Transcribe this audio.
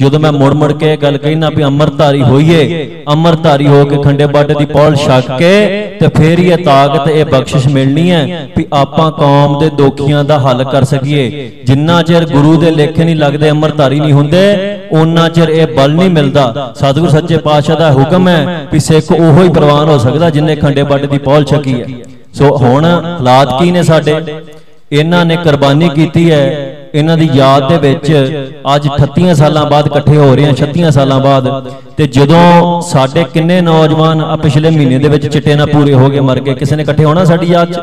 ਜਦੋਂ ਮੈਂ ਮੁੜ ਮੁੜ ਕੇ ਇਹ ਗੱਲ ਕਹਿਣਾ ਵੀ ਅੰਮ੍ਰਿਤਧਾਰੀ ਹੋਈਏ, ਅੰਮ੍ਰਿਤਧਾਰੀ ਹੋ ਕੇ ਖੰਡੇ ਬਾਟੇ ਦੀ ਪੌਲ ਛਕ ਕੇ ਤੇ ਫੇਰ ਹੀ ਇਹ ਤਾਕਤ, ਇਹ ਬਖਸ਼ਿਸ਼ ਮਿਲਣੀ ਹੈ ਵੀ ਆਪਾਂ ਕੌਮ ਦੇ ਦੋਖੀਆਂ ਦਾ ਹੱਲ ਕਰ ਸਕੀਏ। ਜਿੰਨਾ ਚਿਰ ਗੁਰੂ ਦੇ ਲੇਖੇ ਨਹੀਂ ਲੱਗਦੇ, ਅੰਮ੍ਰਿਤਧਾਰੀ ਨਹੀਂ ਹੁੰਦੇ ਉਹਨਾਂ ਚਿਰ ਇਹ ਬਲ ਨਹੀਂ ਮਿਲਦਾ। ਸਤਿਗੁਰ ਸੱਚੇ ਪਾਤਸ਼ਾਹ ਦਾ ਹੁਕਮ ਹੈ ਵੀ ਸਿੱਖ ਉਹੋ ਹੀ ਪ੍ਰਵਾਨ ਹੋ ਸਕਦਾ ਜਿੰਨੇ ਖੰਡੇ ਬਾਟੇ ਦੀ ਪੌਲ ਛਕੀ ਹੈ। ਸੋ ਹੁਣ ਹਾਲਾਤ ਕੀ ਨੇ ਸਾਡੇ? ਇਹਨਾਂ ਨੇ ਕੁਰਬਾਨੀ ਕੀਤੀ ਹੈ। ਇਹਨਾਂ ਦੀ ਯਾਦ ਦੇ ਵਿੱਚ ਅੱਜ 38 ਸਾਲਾਂ ਬਾਅਦ ਇਕੱਠੇ ਹੋ ਰਹੇ ਆ 36 ਸਾਲਾਂ ਬਾਅਦ। ਤੇ ਜਦੋਂ ਸਾਡੇ ਕਿੰਨੇ ਨੌਜਵਾਨ ਆ ਪਿਛਲੇ ਮਹੀਨੇ ਦੇ ਵਿੱਚ ਚਿੱਟੇ ਨਾਲ ਪੂਰੇ ਹੋ ਗਏ, ਮਰ ਗਏ, ਕਿਸੇ ਨੇ ਇਕੱਠੇ ਹੋਣਾ ਸਾਡੀ ਯਾਦ 'ਚ?